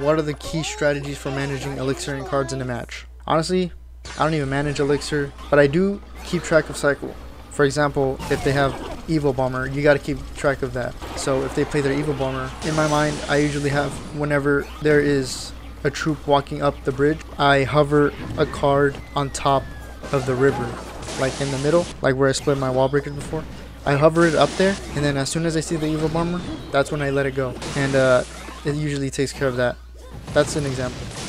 what are the key strategies for managing elixir and cards in a match? Honestly, I don't even manage elixir, but I do keep track of cycle. For example, if they have Evo Bomber, you gotta keep track of that. So if they play their Evo Bomber, in my mind, I usually have whenever there is a troop walking up the bridge, I hover a card on top of the river, like in the middle, like where I split my wall breakers before. I hover it up there, and then as soon as I see the Evo Bomber, that's when I let it go. And uh, it usually takes care of that. That's an example.